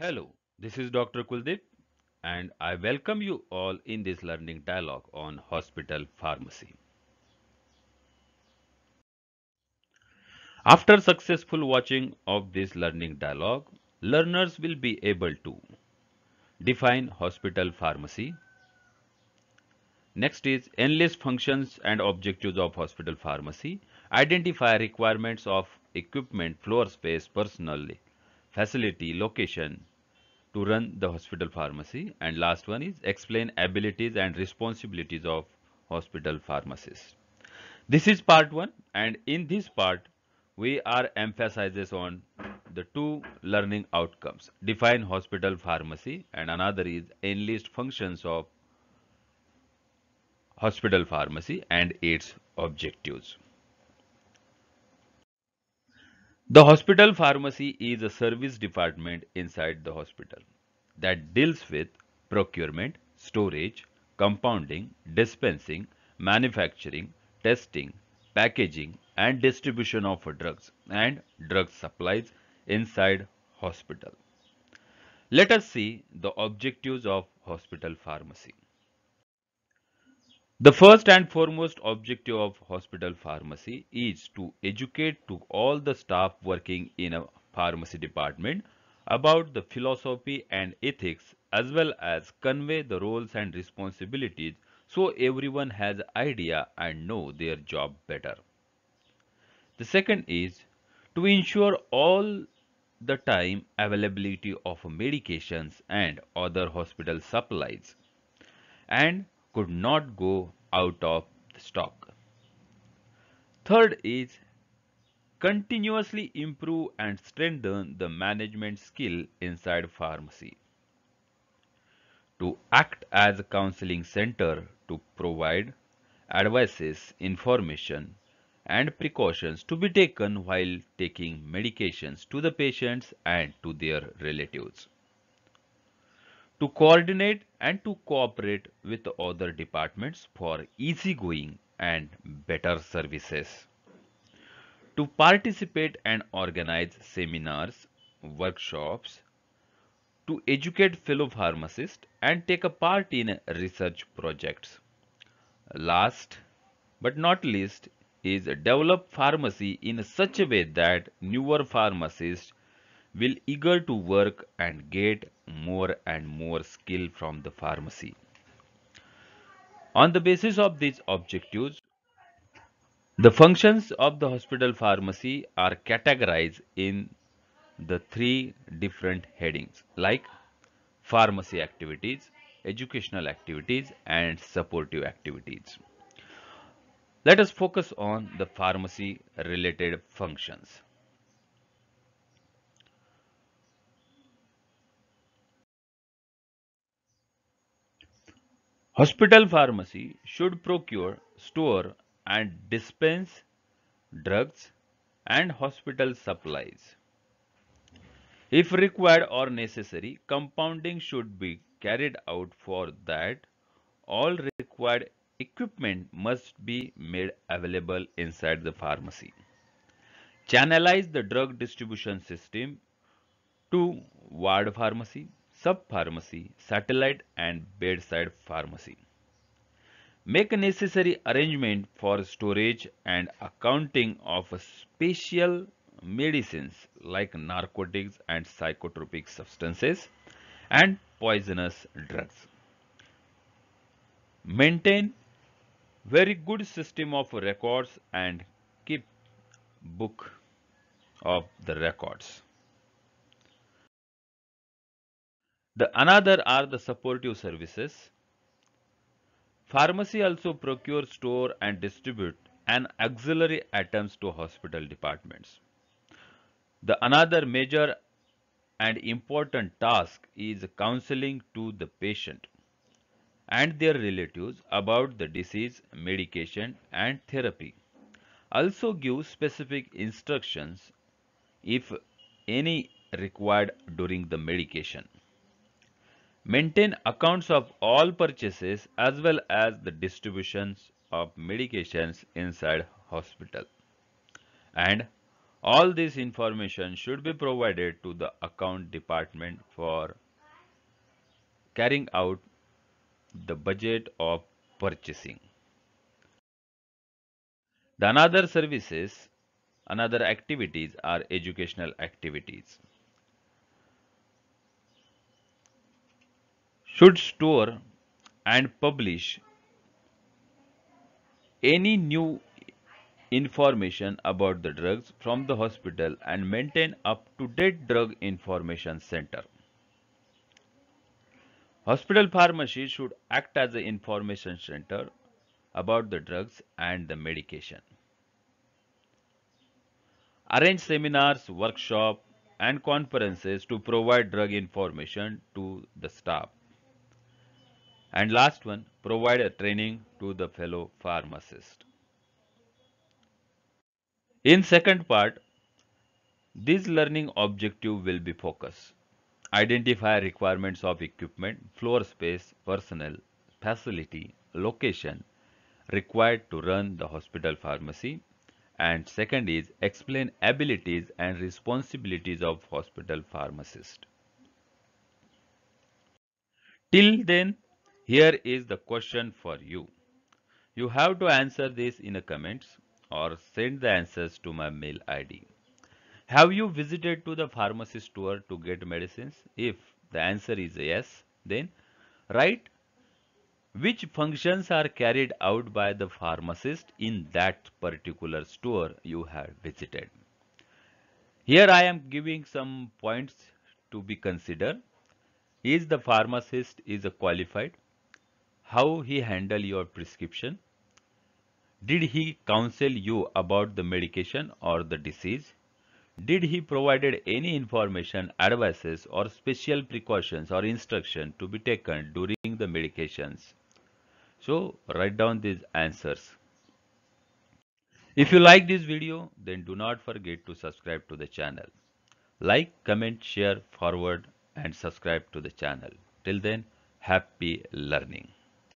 Hello, this is Dr. Kuldeep, and I welcome you all in this learning dialogue on hospital pharmacy. After successful watching of this learning dialogue, learners will be able to define hospital pharmacy. Next is enlist functions and objectives of hospital pharmacy. Identify requirements of equipment, floor space, personnel, facility, location, to run the hospital pharmacy and last one is explain abilities and responsibilities of hospital pharmacists. This is part one and in this part we are emphasizes on the two learning outcomes define hospital pharmacy and another is enlist functions of hospital pharmacy and its objectives. The hospital pharmacy is a service department inside the hospital that deals with procurement, storage, compounding, dispensing, manufacturing, testing, packaging and distribution of drugs and drug supplies inside hospital. Let us see the objectives of hospital pharmacy. The first and foremost objective of hospital pharmacy is to educate to all the staff working in a pharmacy department about the philosophy and ethics as well as convey the roles and responsibilities so everyone has idea and know their job better. The second is to ensure all the time availability of medications and other hospital supplies and could not go out of stock. Third is continuously improve and strengthen the management skill inside pharmacy. To act as a counseling center to provide advices, information and precautions to be taken while taking medications to the patients and to their relatives to coordinate and to cooperate with other departments for easygoing and better services. To participate and organize seminars, workshops, to educate fellow pharmacists and take a part in research projects. Last but not least is develop pharmacy in such a way that newer pharmacists will eager to work and get more and more skill from the pharmacy. On the basis of these objectives, the functions of the hospital pharmacy are categorized in the three different headings like pharmacy activities, educational activities and supportive activities. Let us focus on the pharmacy related functions. Hospital pharmacy should procure, store and dispense drugs and hospital supplies. If required or necessary, compounding should be carried out for that all required equipment must be made available inside the pharmacy. Channelize the drug distribution system to ward pharmacy, sub-pharmacy, satellite and bedside pharmacy. Make necessary arrangement for storage and accounting of special medicines like narcotics and psychotropic substances and poisonous drugs. Maintain very good system of records and keep book of the records. The another are the supportive services. Pharmacy also procure, store and distribute an auxiliary items to hospital departments. The another major and important task is counseling to the patient and their relatives about the disease, medication and therapy. Also give specific instructions if any required during the medication. Maintain accounts of all purchases as well as the distributions of medications inside hospital. And All this information should be provided to the account department for carrying out the budget of purchasing. The another services, another activities are educational activities. Should store and publish any new information about the drugs from the hospital and maintain up-to-date drug information center. Hospital pharmacy should act as an information center about the drugs and the medication. Arrange seminars, workshops, and conferences to provide drug information to the staff. And last one, provide a training to the fellow pharmacist. In second part, this learning objective will be focus. Identify requirements of equipment, floor space, personnel, facility, location required to run the hospital pharmacy. And second is explain abilities and responsibilities of hospital pharmacist. Till then, here is the question for you. You have to answer this in the comments or send the answers to my mail ID. Have you visited to the pharmacy store to get medicines? If the answer is yes, then write which functions are carried out by the pharmacist in that particular store you have visited. Here I am giving some points to be considered. Is the pharmacist is a qualified? How he handle your prescription? Did he counsel you about the medication or the disease? Did he provided any information, advices or special precautions or instruction to be taken during the medications? So write down these answers. If you like this video, then do not forget to subscribe to the channel. Like, comment, share, forward and subscribe to the channel. Till then, happy learning.